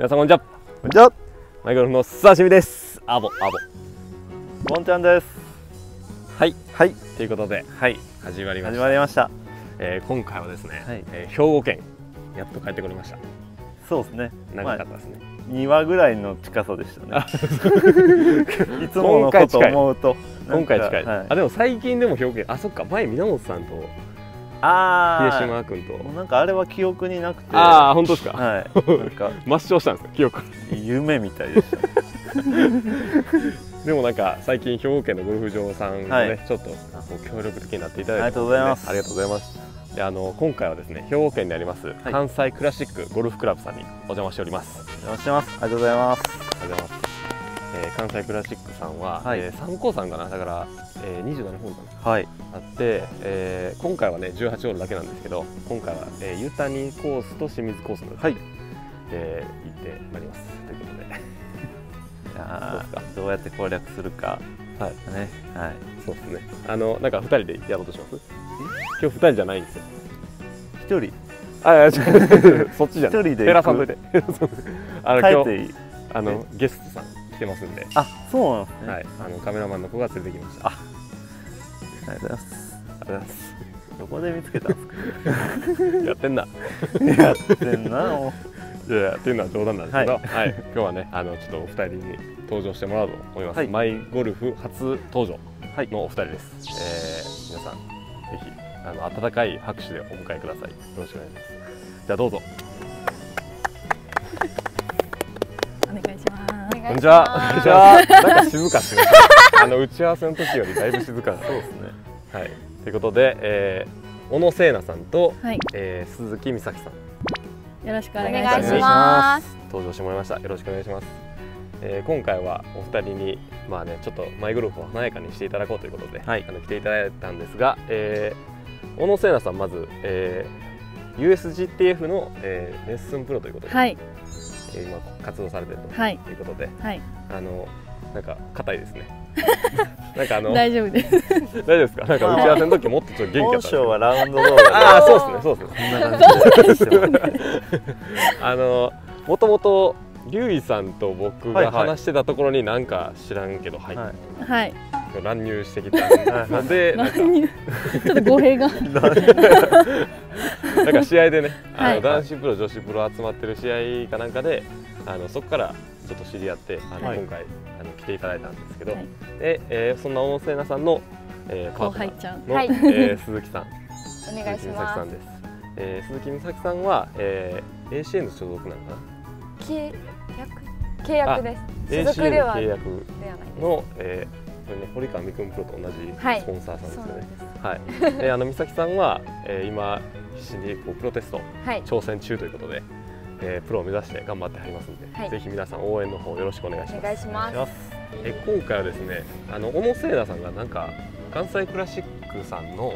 皆さんこんにちは。こんにちは。マイゴルフの刺身です。アボアボ。ボンちゃんです。はい。はい。ということではい。始まりま始した、まりました。えー今回はですね、はい。えー兵庫県やっと帰ってこりました。そうですね。長かったですね、2話ぐらいの近さでしたね。いつものこと思うと。今回近い、はい、あでも最近でも兵庫県あそっか。前源さんとあ秀島君と。なんかあれは記憶になくて。ああ本当ですか、はい。なんか。抹消したんですか？記憶。夢みたいでした。ねでもなんか最近兵庫県のゴルフ場さんがね、はい。ちょっと協力的になっていただいて、ありがとうございます。ありがとうございます。であの今回はですね兵庫県にあります、関西クラシックゴルフクラブさんにお邪魔しております。お邪魔してます。ありがとうございます。ありがとうございます、えー関西クラシックさんは、はい。えー参考さんかな？だから、えー、27ホールかはい。なあって、えー今回はね18ホールだけなんですけど今回は、えー、湯谷コースと清水コースの、はい。えー行ってまいります。ということで。いやどうーどうやって攻略するか。はい。ねはい。そうですね。あのなんか2人でやろうとします？今日2人じゃないんですよ。一人？あい そっちじゃない。一人で減らさんといて。あの今日あのゲストさん。来てますんで、あそうなんですね。はい、あのカメラマンの子が連れてきました。ああありがとうございます。りがとうございますどこで見つけたんです やってんな。かやってんなもいやいやっていうのは冗談なんですけど、はい。今日はねあのちょっとお二人に登場してもらおうと思います、はい。マイゴルフ初登場はい。のお二人です、えー皆さんぜひあの温かい拍手でお迎えください。よろしくお願いします。じゃあどうぞ。こんにちは。こんにちは。なんか静かですねあの打ち合わせの時よりだいぶ静かなそうですね。はい。ということで、えー、小野聖奈さんと、はい、えー鈴木美咲さん。よろしくおお願いします。登場してもらいました。よろしくお願いします、えー今回はお二人にまあねちょっとマイグループを華やかにしていただこうということで、はい。あの来ていただいたんですが、えー小野聖奈さんまず、えー USGTF の、えーレッスンプロということで、はい、えー今活動されてるはい、ということで。はい、あのなんか硬いですね。なんかあの大大丈夫です。丈夫ですか？なんか打ち合わせの時もっとちょっと元気だったはラウンドロールああそうですねそうですね。こんな感じであのもともと竜医さんと僕が話してたところになんか知らんけど入っはいはい、乱入してきたの でちょっと語弊が。なんか試合でねあはいの男子プロ女子プロ集まってる試合かなんかであのそこからちょっと知り合ってあのはい今回あの来ていただいたんですけどはいでえーそんな小野聖奈さんのえーパー後トナー輩ちゃん。のはいえー鈴木さんお願いし鈴木美咲さます。んですえー鈴木美咲さんはえー ACN 所属なのかな？契約？契約です。所属では契約ではないです。の、えーこれね、堀川美久プロと同じはいスポンサーさんですよね。そうなんです。はい。で、あの美咲さんは、えー今必死にこうプロテストはい。挑戦中ということで、えープロを目指して頑張ってはりますんで、はいぜひ皆さん応援の方よろしくお願いします。お願いします。え今回はですね、あの小野聖奈さんがなんか関西クラシックさんの、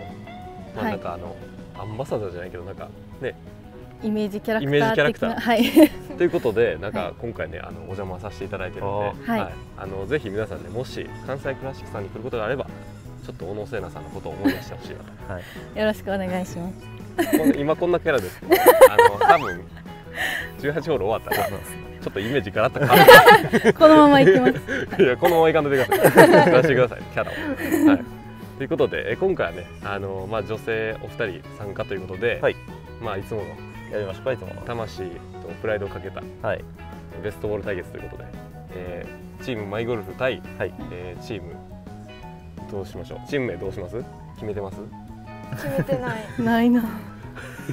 まあ、はいなんかあの、アンバサダーじゃないけどなんかねイメージキャラクタイメージキャーラクター。はい。ということでなんはか今回ねあのお邪魔させていただいてるので、はい。あのぜひ皆さんねもし関西クラシックさんに来ることがあればちょっと小野聖奈さんのことを思い出してほしいなと。よろしくお願いします。今こんなキャラですけど あの多分18ホール終わったらちょっとイメージガラッと変わこのまま行きます。るいやこのままいかんといてください。出してくださいキャラを。はい。ということでえ今回はねあの、まあ、女性お二人参加ということで、はい。まあ、いつものやりましょう。かいつも。の魂とプライドをかけたはい。ベストボール対決ということで、えーチームマイゴルフ対、はい。えーチームどうしましょう？チーム名どうします？決めてます？決めてない。ないな。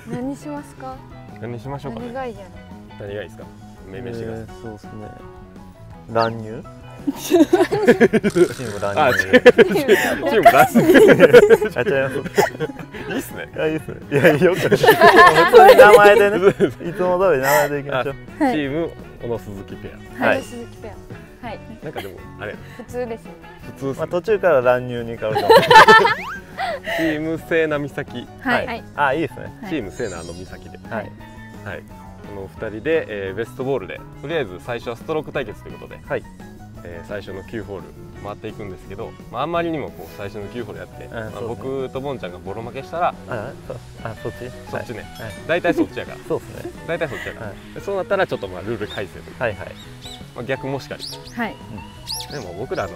何しますか？何にしましょうかね。何がいいや何がいいですか？命名してください、えーそうですね。乱入？チーム乱あ入チームラスいあ違いますいっすねいやいいっすねいやよく普通に名前でねいつも通り名前でいきましょう。チーム小野鈴木ペは。はい鈴木ペア。はい。なんかでもあれ普通ですね。普通まあ途中から乱入に変わるチーム聖奈美咲、はい。あいいですねチーム聖奈の美咲ではいはいこの二人で、えーベストボールでとりあえず最初はストローク対決ということではいえー最初の9ホール回っていくんですけど、まあ、あんまりにもこう最初の9ホールやって、まあ僕とボンちゃんがボロ負けしたらあそあそっち？そっちね、大体そっちやから。そうですね。大体そっちやから、はい。でそうなったらちょっとまあルール改正とはいはい。まあ、逆もしかり。はい。でも僕らの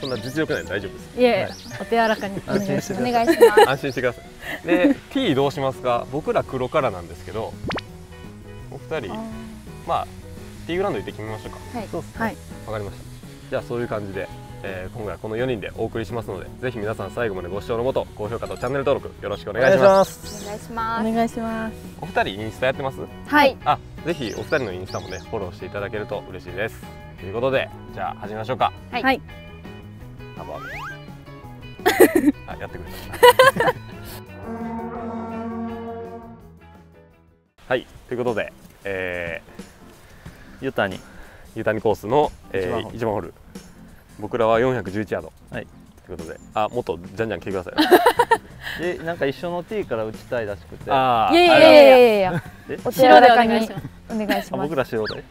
そんな実力ないんで大丈夫ですいえ、はい。お手柔らかにお願いします。安心してください。で T どうしますか？僕ら黒からなんですけどお二人まあ T グラウンド行って決めましょうか。はい。そうですね。はい。わかりましたじゃあそういう感じで、えー今回はこの4人でお送りしますのでぜひ皆さん最後までご視聴のもと高評価とチャンネル登録よろしくおお願いします。すお願いしおます。願いします。お二人インスタやってます？はい。あぜひお二人のインスタもねフォローしていただけると嬉しいです。ということでじゃあ始めましょうか。はい。はい。あやってくれた。はい。ということで、えユタにー、ユタニコースの、え一番ホール。ー、一番ホール。僕らは411ヤードはい。ということで。あもっとじゃんじゃん来てくださいで なんか一緒の T から打ちたいらしくて。あー。いえいいやいえいえやいやいやえお手柔らかに白でお願いします。お願いしあます僕ら白で違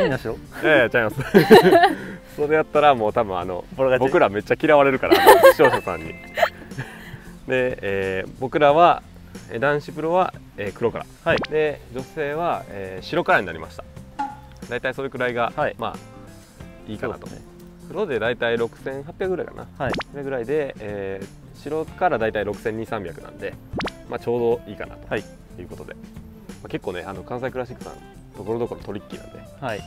みんな白いやいやちゃいます。それやったらもう多分あの僕らめっちゃ嫌われるから視聴者さんに。で、えー僕らはえー男子プロは、えー黒から。はい。で女性は、えー白からになりました。大体それくらいが、はい。まあいいかなと、ね。黒で大体6800ぐらいかな。はい。それぐらいで、えー白から大体6200300なんで、まあ、ちょうどいいかなとはい。いうことで、まあ、結構ねあの関西クラシックさんところどころトリッキーなんで、はい。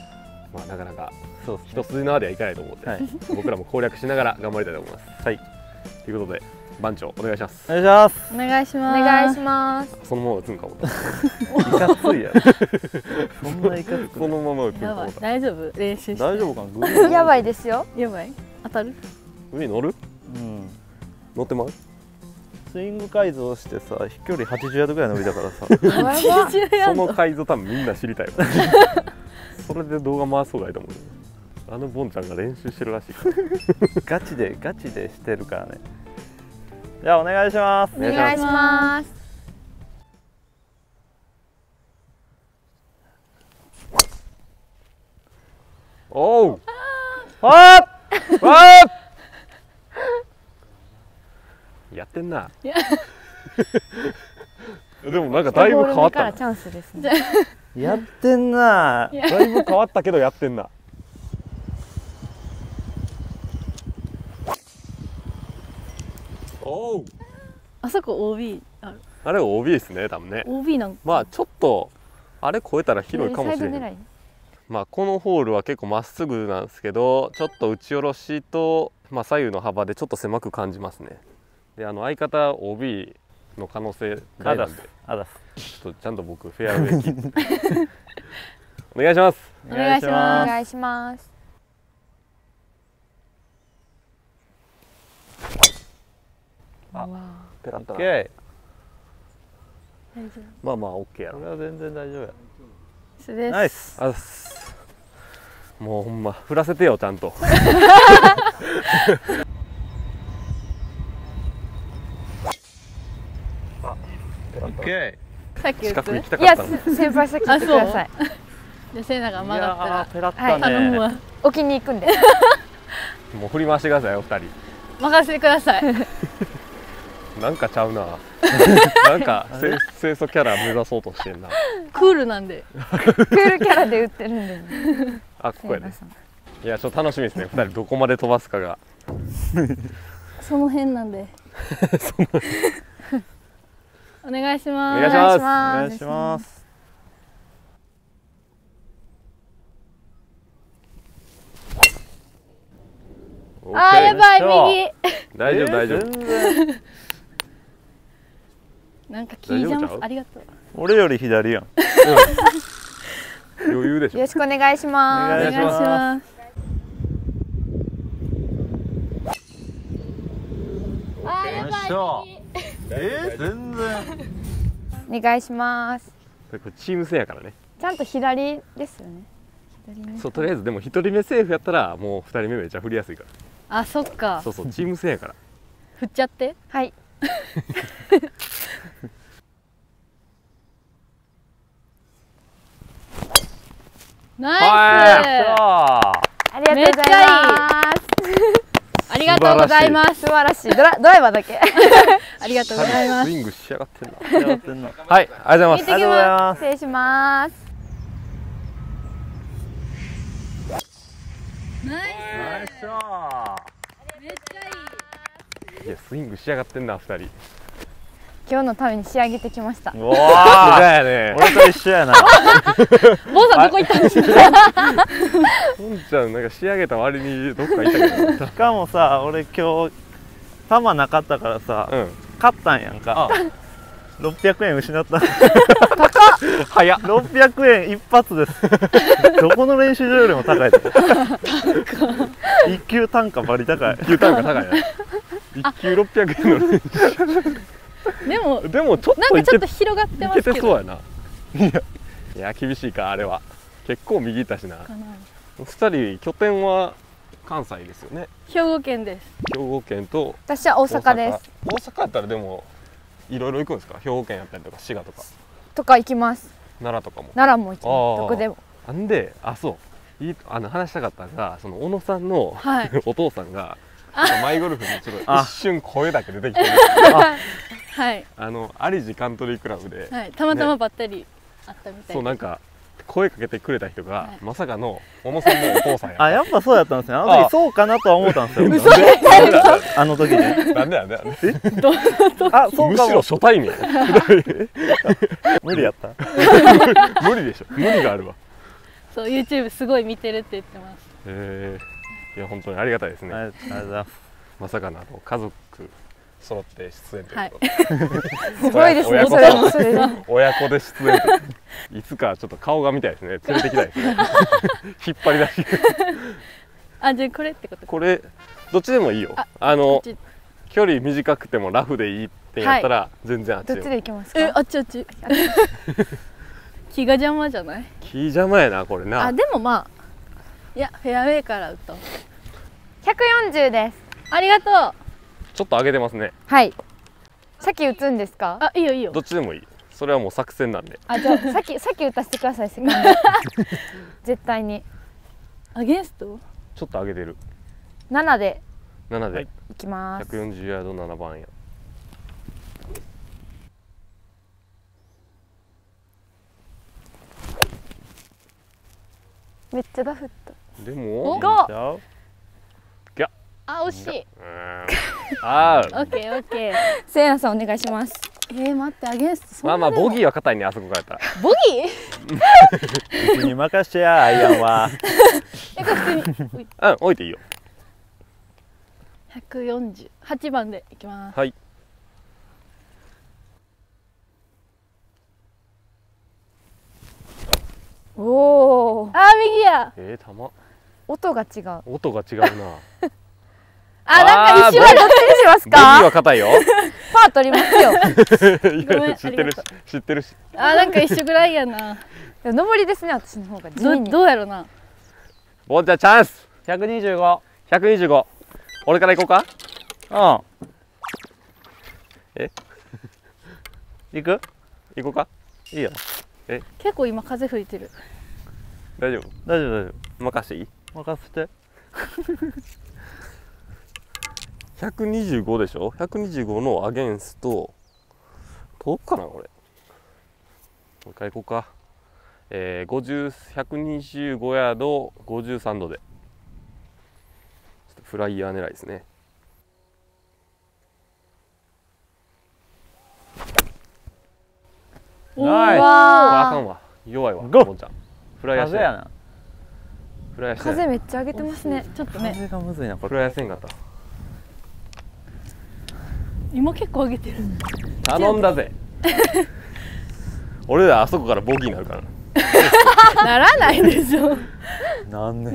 まあ、なかなかそうですね。一筋縄ではいかないと思うので、はい。僕らも攻略しながら頑張りたいと思います。はい。ということで番長お願いします。お。願いします。お願いしおます。願いします。そのまま打つんかも。いかついやろ。そんないかつくそのまま打つんかやばい。も。大丈夫？練習して。大丈夫かな？やばいですよ。やばい。当たる？上に乗る？うん。乗ってます？スイング改造してさ飛距離80ヤードぐらい伸びたからさ。やばい。90ヤそードの改造多分みんな知りたいわ。それで動画回す方がいいと思う。あのボンちゃんが練習してるらしいから。ガチでガチでしてるからねじゃあお願いしますお願いしますおう。あーわあ。やってんな。でもなんかだいぶ変わったな。からチャンスですねやってんなやだいぶ変わったけどやってんな。おう。あそこ OB ある。あれ OB ですね多分ね。OB なんか。まあちょっとあれ超えたら広いかもしれない。まあこのホールは結構まっすぐなんですけどちょっと打ち下ろしと、まあ、左右の幅でちょっと狭く感じますね。であの相方 OB の可能性大なんで。あだちょっとちゃんと僕フェアウェイキープ お願いします。お願いしおます。願いしますあペラッとまあまあ OK やろ。ーこれは全然大丈夫や。夫ですです。ナイス。あっす。もうほんま振らせてよちゃんと。オッケさっき打近くにつ来たいやかったの。す先輩先言ってください。でセナがー曲がったらいやーペラッはいたね。頼むわ。置きに行くんでもう振り回してくださいよ二人。任せてくださいなんかちゃうな。なんか清清楚キャラ目指そうとしてんな。クールなんで。クールキャラで売ってるんで。ねあここやねいやちょっと楽しみですね。二人どこまで飛ばすかが。その辺なんで。お願いします。お願いします。お願いします。あーやばいよ右。大丈夫大丈夫、なんかキージャ大丈夫ちゃう？ンありがとう。俺より左やん。余裕でしょ。よろしくお願いしまお願いしお願いします。ますよいしょえー、全然す。お願いします。これチーム戦やからね。ちゃんと左ですよね。そうとりあえずでも一人目セーフやったらもう二人目めっちゃ振りやすいから。あそっか。そうそうチーム戦やから。振っちゃって。はい ナイス。あありがとうございますありがとうございます。素晴らしい。ドラドライバーだけ。ありがとうございます。スイングしやがってんな。はいありがとうございます。失礼します。ナイナイスいやスイング仕上がってんな2人。今日のために仕上げてきました。うわー。ね。俺と一緒やな。坊さんどこ行ったんですかポンちゃんなんか仕上げた割にどっか行ったけど。しかもさ俺今日玉なかったからさ、うん、買ったんやんか。600円失った。早っ。600円一発です。どこの練習場よりも高い 一級単価バリ高い。一級単価高いね。1球600円の。レンでもでもちょっとなんかちょっと広がってますけど。いけてそうやな。いやいや厳しいかあれは。結構右行たしな。2人拠点は関西ですよね。兵庫県です。兵庫県と私は大阪です。大阪。やったらでもいろいろ行くんですか？兵庫県やったりとか滋賀とか。とか行きます。奈良とかも。奈良も行きます。どこでも。なんであそう。いいあの話したかったのがその小野さんの、はい、お父さんがマイゴルフにちょっとあ。一瞬声だけ出てきてる はい。あの有路カントリークラブで、はい。たまたまばったりあったみたいそうなんか声かけてくれた人が、はい。まさかの小野さんのお父さんやあやっぱそうやったんですね。あのあ。時そうかなとは思ったんですよ。嘘。あの時ね。なんでなんでなんであそうむしろ初対面 無理やった。無理でしょ。無理があるわ。そう YouTube すごい見てるって言ってます。えー、いや本当にありがたいですね、ありがとうございます。まさかのあの家族揃って出演というはいことで、すごいですね親子それもそれで 親子で出演と。いつかちょっと顔が見たいですね。連れてきたいですね。引っ張り出し。あじゃあこれってことか？これどっちでもいいよ。ああの距離短くてもラフでいいってやったら、全然あっちどっちで行きますか？えあっちあっち。気が邪魔じゃない？気邪魔やなこれな。あでもまあいやフェアウェイから打とう140です。ありがとう。ちょっと上げてますね。はい。先打つんですか？あいいよいいよ。どっちでもいい。それはもう作戦なんで。あじゃあ 先先打たせてください 絶対に。アゲンスト？ちょっと上げてる。7で。7で。はいいきます。140ヤード7番や。めっちゃダフった。でもいいんちゃう？あ惜しい。あーオッケー。オッケーせいなさんお願いします。えー、待ってアゲンスまあまあボギーは硬いねあそこからやったら。ボギー？うちに任してやアイアンは。えこれ普通に。うん置いていいよ。148番でいきます。はい。おおあー右や。えー、球音が違う。音が違うな あなんか一緒あーだどっちにしますか？は硬いよ。パー取りますよ。いや知ってるし知ってるし。あーなんか一緒ぐらいやな。上りですね私の方が地どどうやろな？ボンちゃんチャンス。125 125俺から行こうか？うん。え？行く？行こうか？いいよ。結構今風吹いてる。大丈夫？大丈夫大丈任していい？夫任せて125でしょ？125のアゲンスト遠くかなこれ。もう一回行こうか。えー、50 125ヤード53度で。ちょっとフライヤー狙いですね。ナイス。ああかんわ。弱いわゴー。ボンちゃん。フライヤー風やな。フライヤー風めっちゃ上げてますね。ちょっとね風がむずいなこフれライヤーせんかった今結構上げてる。頼んだぜ。俺らあそこからボギーになるからな。ならないでしょ。なんで？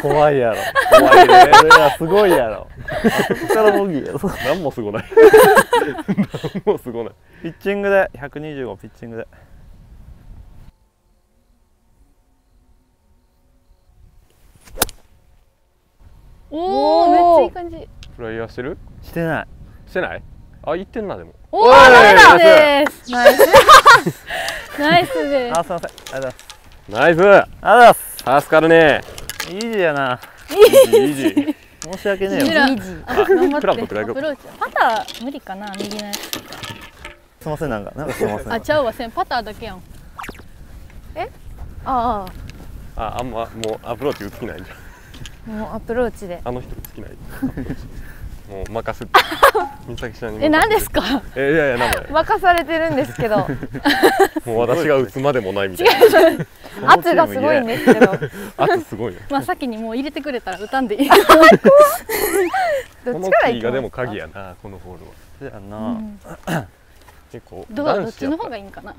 怖いやろ。怖いね。これはすごいやろ。ここからボギーやろ。何もすごない。何もすごない。ピッチングで125ピッチングで。おおめっちゃいい感じ。フライヤーしてる？してない。してない？あ言ってんなでも。おおダメだです。ナイス。ナイスです。あすいません。ありがとうございます。ナイスありがとうございます。助かるね。イージーやな。イージー。申し訳ねえよ。イージー。あ頑張って。アプ。ローチ。パター無理かな右のやつ。すいませんなんか。なんかすいません。あちゃうわせん。パターだけやん。あああんまもうアプローチ打つ気ないじゃん。あもうアプローチで。あの人好きないもう任せて。美咲ちゃんにえ何ですか？えいやいや名前。任されてるんですけど。もう私が打つまでもないみたいな。圧がすごいんですけど。圧すごいよ。まあ先にもう入れてくれたら歌んでいい。どこっのちから行きますかキーがでも鍵やなこのホールは。そうやな、うん。結構どうどっちの方がいいんかな？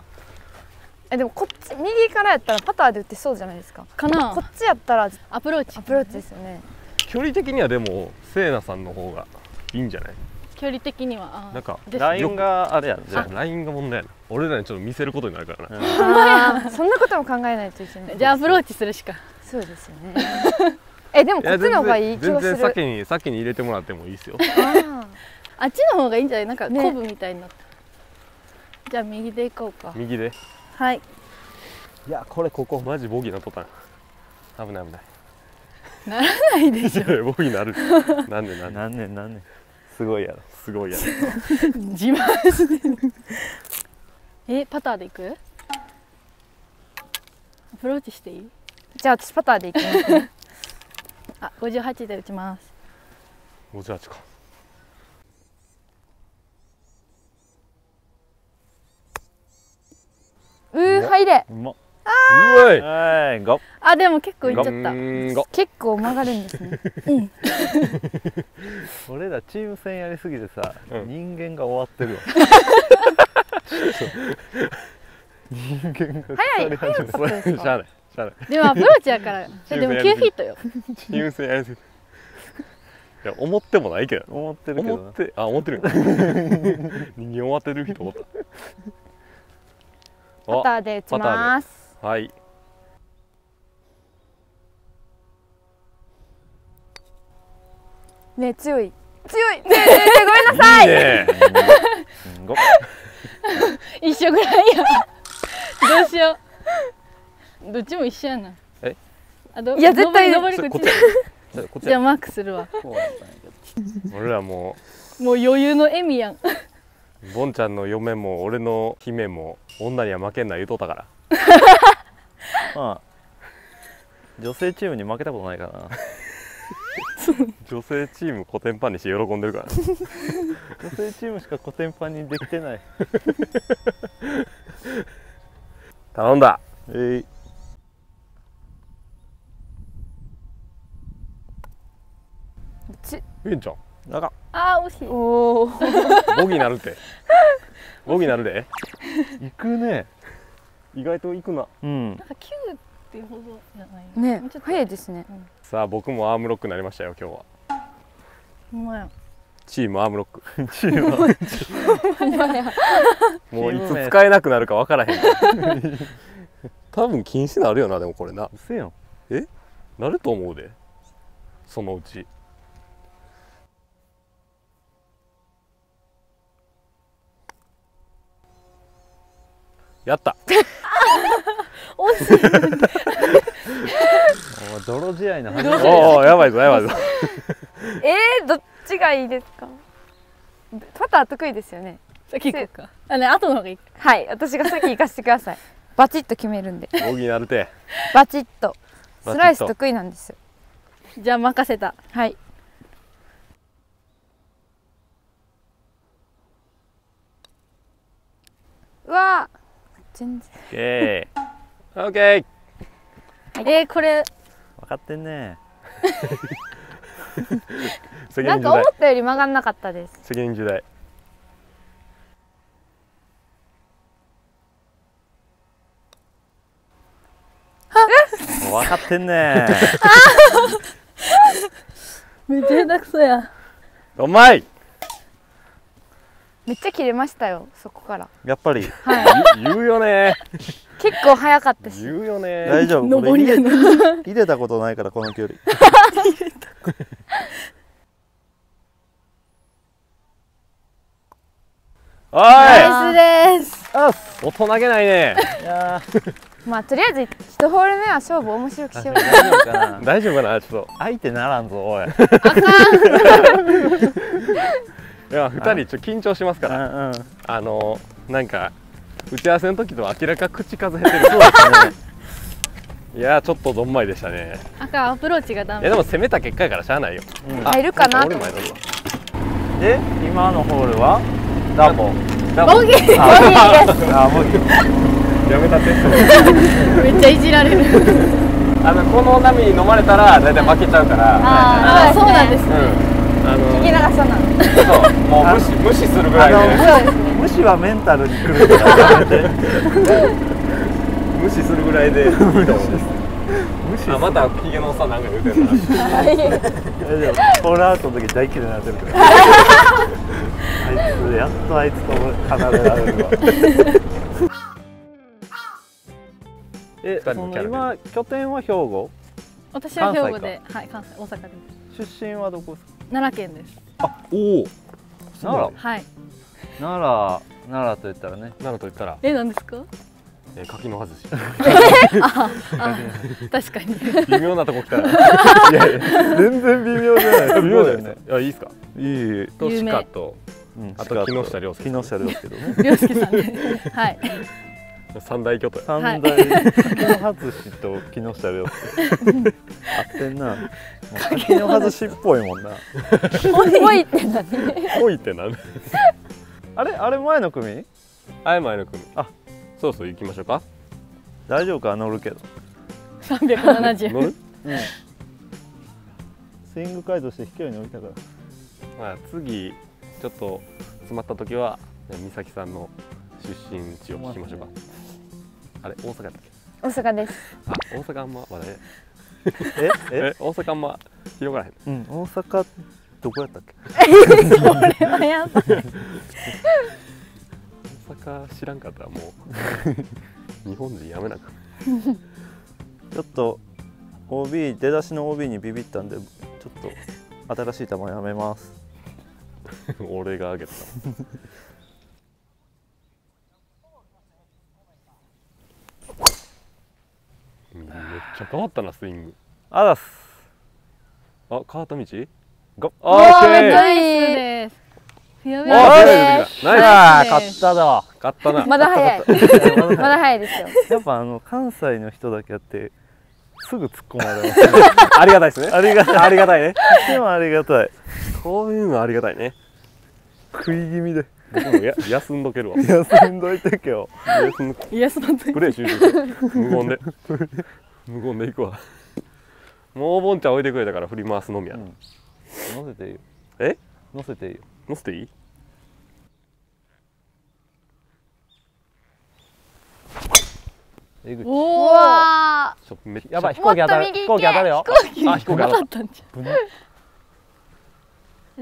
えでもこっち右からやったらパターで打ってそうじゃないですか？かな。こっちやったらアプローチ。アプローチですよね。距離的にはでもせいなさんの方がいいんじゃない？距離的には。なんかラインがあれやん。じゃじゃあラインが問題やな俺らにちょっと見せることになるからな、そんなことも考えないといけない。じゃあアプローチするしか。そうですよね。えでもこっちの方がいい気全がする。然先に先に入れてもらってもいいですよ。ああっちの方がいいんじゃない？なんかね。コブみたいになった、じゃあ右で行こうか。右で。はい。いやこれここマジボギーなっとったな。危ない危ない。ならないでしょ。ボギーなる。なんでなんで？なんねんなんねんすごいやろ。すごいや自慢。してるえパターで行く？アプローチしていい？ーじゃあ私パターでいきますね。あ58で打ちます。58か。うー入れ。うまっうわい。はいゴあでも結構いっちゃった。結構曲がるんですね。俺らチーム戦やりすぎてさ、うん。人間が終わってるわ。人間が早い早かったですしゃあかないしゃあない。でもアプローチやからえでも9フィットよ。チーム戦やりすぎ。ていや思ってもないけど思ってるけどな。思ってあ思ってる 人間終わってる人思った。パターで打ちます。あはい。ね強い。強い。ねえねえねえごめんなさい。いいね。うん。ご。一緒ぐらいや。どうしよう。どっちも一緒やな。え？あどいや絶対上り上りこっち。それこっちじゃあマークするわ。俺らももう余裕の笑みやん。うボンちゃんの嫁も俺の姫も女には負けんな言うとったからまあ女性チームに負けたことないからな。女性チームコテンパンにして喜んでるから。女性チームしかコテンパンにできてない。頼んだ。えい。ち。いいんちゃん？なんかあー惜しい。おおボギーなるって。ボギーなるで。行くね意外といくな。うん。なんか9っていうほどじゃない。ねもうちょっと。早いですね。さあ僕もアームロックになりましたよ今日は。ほんまや。チームアームロック。チームはほんまやもういつ使えなくなるか分からへん。多分禁止なるよなでもこれな。うせよ。なると思うで。そのうち。やった 惜しいお前泥試合の始まりおおやばいぞやばいぞ。えー、どっちがいいですか？パター得意ですよね。先行こうか。あね後の方がいいはい私が先行かせてください。バチッと決めるんで。ボギーなるて。バチッと。スライス得意なんですよ。じゃあ任せた。はい。うわー。全然。オッケーえー、これ。分かってんね。なんか思大ったより曲がんなかったです。責任重大。分かってんね。めっちゃ下手くそや。うまいめっちゃ切れましたよ、そこから。やっぱり。はい。言うよね。結構早かったし。言うよね。大丈夫。登俺入れりやのに入れたことないからこの距離。おい！ナイスです。あっ大人げないね。いやー。まあとりあえず一ホール目は勝負面白くしよう大丈夫かな。大丈夫かな？ちょっ相手ならんぞおい。と いや2人ちょっと緊張しますうから。んうん。あのなんか打ち合わせの時と明らか口数減ってるそうですね。いやちょっとどんまいでしたね。赤アプローチがダメ。いやでも攻めた結果やからしゃあないよ。うん。あ入るかな？俺もやるわで今のホールは？ダボ。ダボ。ギー。ボ。ギーです。あボギー。やめたって。めっちゃいじられる。あのこの波に飲まれたら大体負けちゃうから。ああそうなんですうん。ねあの聞き流さないそうもう無視無視するぐらいで。無視はメンタルにくるからやめて無視するぐらいで。いいと思う無視あまたヒゲのおっさんなんか言うてんなートの時大嫌いになってるからあいつやっとあいつと離れられるわ。えその今拠点は兵庫？私は兵庫ではい関西大阪です。出身はどこですか？奈良県ですおお。奈良。はい。奈良奈良と言ったらね。なのと言ったら、え何ですか？えー、柿の外し あ確かに。微妙なとこ来たら いやいや全然微妙じゃない。微妙だよね。いやいいっすか？いいと有名。鹿とうんあと木下涼介木下涼介とね。涼介さんではい三大巨頭や。三大柿 の外しと木下涼介合ってんな柿の外しっぽいもんなぽいって何多いってなんあれあれ前の組？あい前の組。あ。そうそう行きましょうか。大丈夫か？乗るけど。370乗る？うん。スイング解除して飛距離伸びたから。まあ次ちょっと詰まった時はね美咲さんの出身地を聞きましょうかあれ大阪やっけ？大阪です。あ大阪あんままだね。ええ？え大阪あんま広がらへんうん大阪どこやったっけ？これはやばい。大阪知らんかったらもう。日本人やめなあかん。ちょっと OB 出だしの OB にビビったんでちょっと新しい球やめます。俺があげたうんめっちゃ変わったなスイング。あだす。あ変わった道？ゴオーッケーナイスです。フェアウェイナイス勝っただ勝ったな。まだ早い。まだ早いですよ。やっぱあの関西の人だけあってすぐ突っ込まれますね。ありがたいですね。ありがたい。ありがたいね。でもありがたい。こういうのありがたいね。食い気味で僕もや休んどけるわ。休んどいて今休んイエスのプレイ終了無言で。無言で行くわ。もうボンちゃん置いてくれたから振り回すのみや。な、日乗せていいよ。え？乗せていいよ。乗せていい？えぐうおおやばい飛行機当たる。飛行機当たるよ。あ飛行機当たったんじゃんで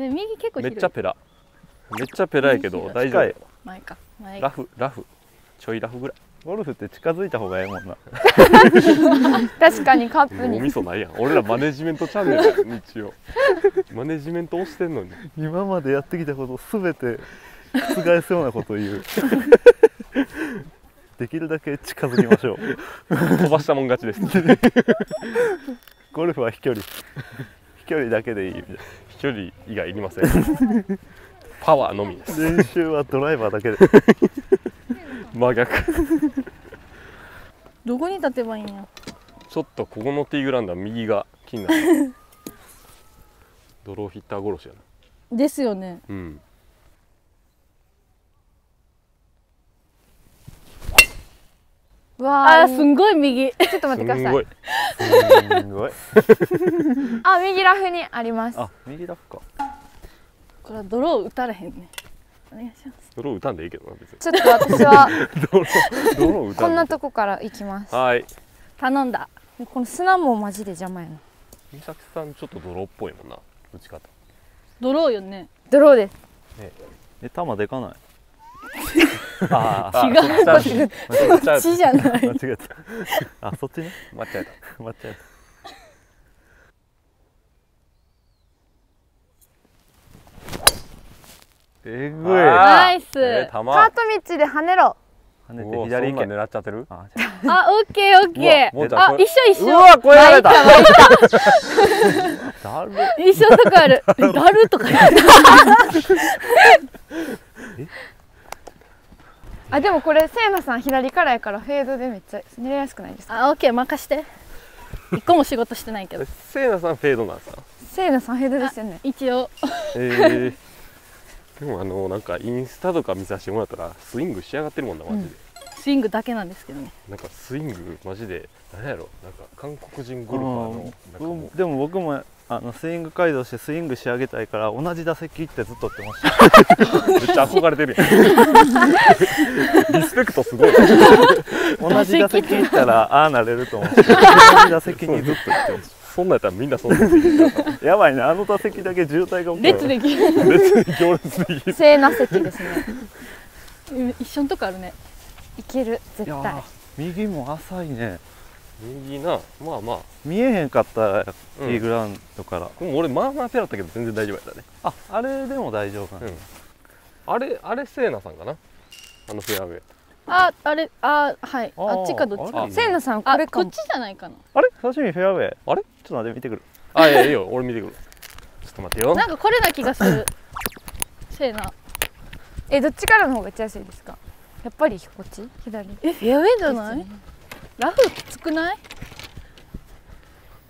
右結構ため広い。っちゃペラめっちゃペラやけど大丈夫。前か。前ラフラフ。ちょいラフぐらい。ゴルフって近づいた方がええもんな。ー確かにカップもうおに味噌ないやん。俺らマネジメントチャンネルやん一応 マネジメント押してんのに。今までやってきたことすべて覆すようなことを言う。できるだけ近づきましょう。飛ばしたもん勝ちです。ゴルフは飛距離。飛距離だけでいい。飛距離以外いりませんパワーのみです。な練習はドライバーだけで。真逆。どこに立てばいいんやちょっとここのティーグラウンドは右が気になる。ドローヒッター殺しやな。ですよね。うん。うわーあーすんごい右。ちょっと待ってください。すんごい。すごい。あ右ラフにあります。あ右ラフかこれはドロー打たれへんねお願いします。ドロー打たんでいいけどな別に。ちょっと私はドロードロー打たこんなとこから行きます。はい。頼んだ。この砂もマジで邪魔やな。美咲さんちょっとドローっぽいもんな打ち方。ドローよね。ドローですえ球でかない？ああ 違う。あそっちじゃない。間違えたあそっちね。間違えた。間違えたえぐい。あ。ナイス。えー、球カート道で跳ねろ。跳ねて左行け狙っちゃってる？あオッケーオッケー。あ一緒一緒。うわ超えられた。あだる。一緒とかある。えだるとか あでもこれせいなさん左からやからフェードでめっちゃ寝れやすくないですか？あオッケー任して。一個も仕事してないけど。せいなさんフェードなんですか？せいなさんフェードですよね。一応。えー、でもあのなんかインスタとか見させてもらったらスイング仕上がってるもんなマジで、スイングだけなんですけどね。なんかスイングマジで何やろ？なんか韓国人ゴルファーのなんでも僕もあのスイング改造してスイング仕上げたいから同じ打席行ってずっとってました。めっちゃ憧れてるやん。リスペクトすごい。同じ打席行ったらああなれると思って 同じ打席にずっと行ってましそんなんやったらみんなそんなやばいねあの打席だけ渋滞が起き列できる。別に行列できる。せいな席ですね。うん一緒のとこあるね。いける。絶対。いやー右も浅いね。右な。まあまあ。見えへんかったティーグラウンドから、でも俺まあまあペラったけど全然大丈夫やったね。ああれでも大丈夫なの、うん。あれあれせいなさんかな？あのフェアウェイああれあはい。あっちかどっちか。せいなさんこあれかも。こっちじゃないかな。あれ？刺身フェアウェイ。あれ？ちょっと待って見てくる。あいやいいよ。俺見てくる。ちょっと待ってよ。なんかこれな気がする。せーな。えどっちからの方が打ちやすいですか？やっぱりこっち？左？えフェアウェイじゃない？ラフ少ない？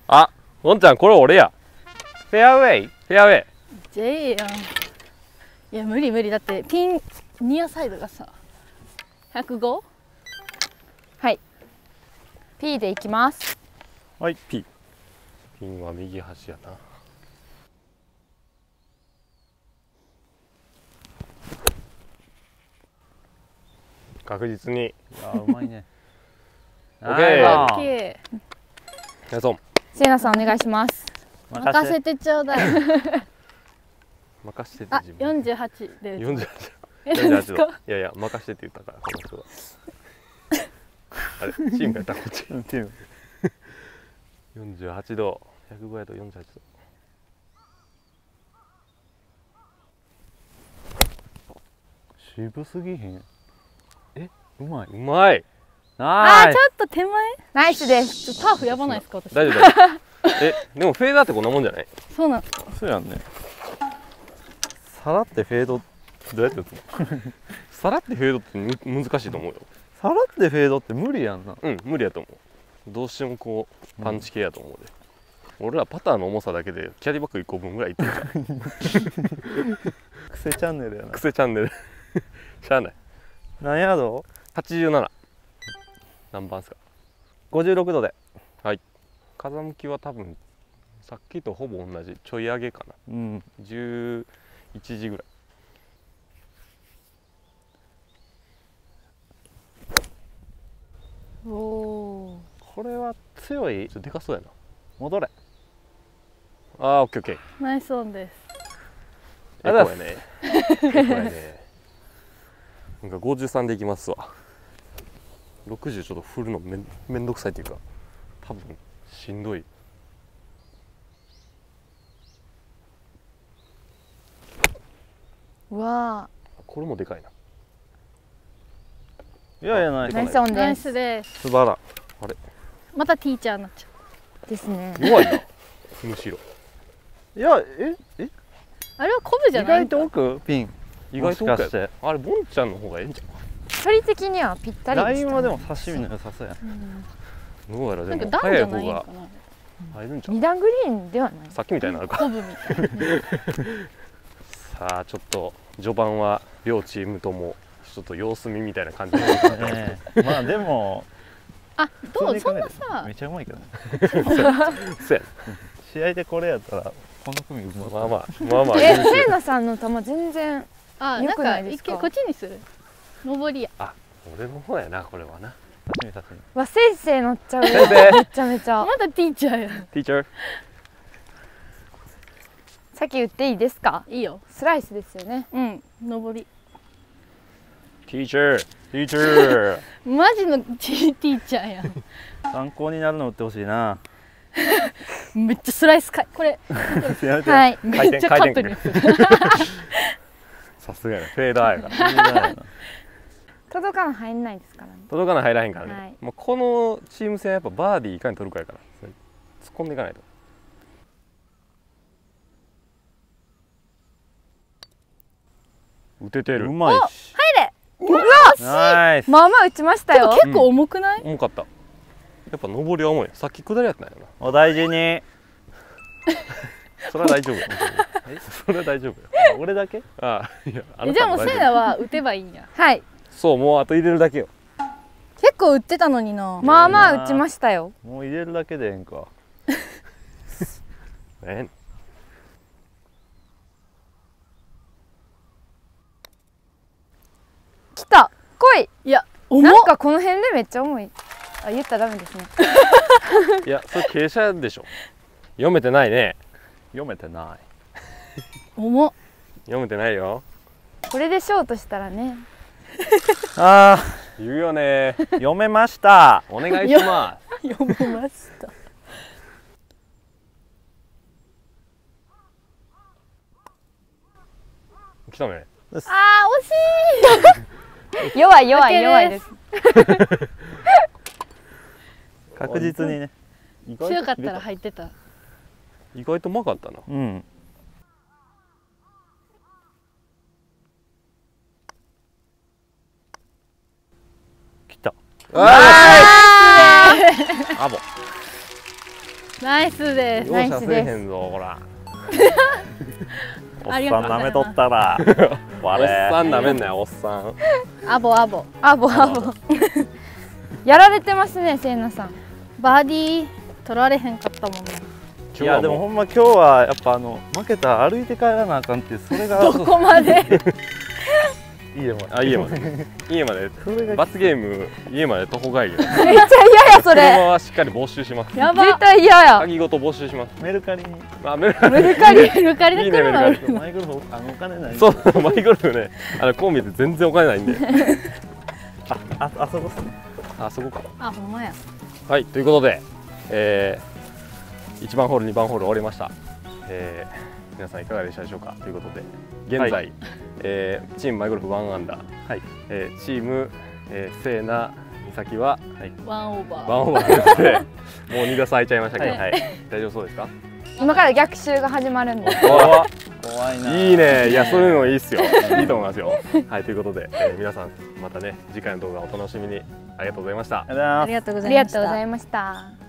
あゴンちゃんこれ俺や。フェアウェイ。フェアウェイ。J やん。いや無理無理。だってピンニアサイドがさ 105? P でいきます。はい P ピンは右端やな。確実に。いやーうまいね。オッケーオッケナイスオン。せいなさんお願いします。ー任せてちょうだい。任してってあ自分48で48え何です。48度か？いやいや任してって言ったからこの人があれ？チームやったこっちうんチーム48度105ヤード48度。渋すぎへん？え？うまい。うまい。あーちょっと手前。ナイスです。ちょっとターフやばないですか私。大丈夫大丈夫。えでもフェーダーってこんなもんじゃない？そうなんですか？スそうやんね。さらってフェードどうやって打つの？さらってフェードってむ難しいと思うよ。さらってフェードって無理やんな。うん無理やと思う。どうしてもこうパンチ系やと思うで、俺らパターの重さだけでキャディバッグ1個分ぐらいいってる。か ら癖チャンネルやな。癖チャンネル。しゃあない。何ヤード87何番ですか？56度で。風向きは多分さっきとほぼ同じ。ちょい上げかな。うん。11時ぐらいおおこれは強い？でかそうやな。戻れ。あーオッケーオッケー。ーナイスオンです。エコやね。エコやね。なんか53でいきますわ。60ちょっと振るのめんめんどくさいっていうか多分しんどい。うわこれもでかいないやいやないでかナイスオンーナイですスです。素晴ら。またティーチャーになっちゃですね。弱いな。むしろ。いやえ？え？うあれはコブじゃ意ない外と奥？ピン。意外ともしてあれボンちゃんの方がええんじゃ距離的にはぴったりでした、ね、ラインはでも刺身の良さそうやうん。んどうやらでも。なんか段早い方が二段グリーンではない。さっきみたいになるか。コブみたいな。さあちょっと序盤は両チームともちょっと様子見みたいな感じでね えまあでもあどうそんなさ。めっちゃうまいけどね。そうやね。試合でこれやったらこの組うままあまあまあまあ。えせいなさんの球全然よくあなんかないですか？一見こっちにする。上りや。俺の方やなこれはな。わ先生乗っちゃう先生。めちゃめちゃ。まだティーチャーや。ティーチャー？先打っていいですか？いいよ。スライスですよね。うん上りティーチャーティーチャーマジのティティーチャーやん。参考になるの打ってほしいな。めっちゃスライスかい。これ。はい。めっちゃカットに さすがやな。フェーダーやから。届かな入んないですからね。届かない入らへんからね、はい。もうこのチーム戦はやっぱバーディーいかに取るかやから突っ込んでいかないと。打ててる。うまいしうわまあまあ打ちましたよ。結構重くない、重かった。やっぱ上りは重い。さっき下りやったんやな。お大事に。それは大丈夫。よそれは大丈夫よ。俺だけ？ああいやあえじゃあもうなた大丈夫せいなは打てばいいんや。はい。そうもうあと入れるだけよ。結構打ってたのにな。まあまあ打ちましたよ。もう入れるだけでええんか。え来た。来い。いやなんかこの辺でめっちゃ重い。あ言ったらダメですね。いやそれ傾斜でしょ。読めてないね。読めてない。重っ。読めてないよ。これでショートしたらね。あ言うよね。ー読めました。お願いしま 読めました。す来たね。あー惜しい 弱い弱い弱いです。確実にね。強かったら入ってた。意外とうまかったな。うん。来た。あアボ。ナイスです。容赦せえへんぞほら おっさん舐めとったらおっ我さんなめんなよおっさん。アボアボ。あぼあぼやられてますねせいなさん。バーディー取られへんかったもんね。いやでもほんま今日はやっぱあの負けたら歩いて帰らなあかんってそれが。どこまで？家まで。あ 家まで。家まで。罰ゲーム家まで徒歩帰りよ。めっちゃ嫌やそ車れはしっかり没収します。やば。絶対嫌や。鍵ごと没収します。メルカリに。あメルメルカリメルカリでいいね来るのメルカリマイクロフあのお金ない。そうマイゴルフね。あのコンビで全然お金ないんで。あああそこっすね。あそこか。あほんまや。はいということで、えー、1番ホール2番ホール終わりました、えー、皆さんいかがでしたでしょうか？ということで現在、はい。えーチームマイゴルフ1アンダー、はい。えーチーム、えー、セーナ美咲はワンオーバー。ワンオーバーで もう2打差空いちゃいましたけど、はい。はい大丈夫そうですか？今から逆襲が始まるんで怖っ。怖いな。いいね。いやそういうのいいっすよ。いいと思いますよ。はいということで、えー皆さんまたね次回の動画をお楽しみに。ありがとうございました。ありがとうございました。ありがとうございました